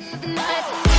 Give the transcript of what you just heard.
Nice.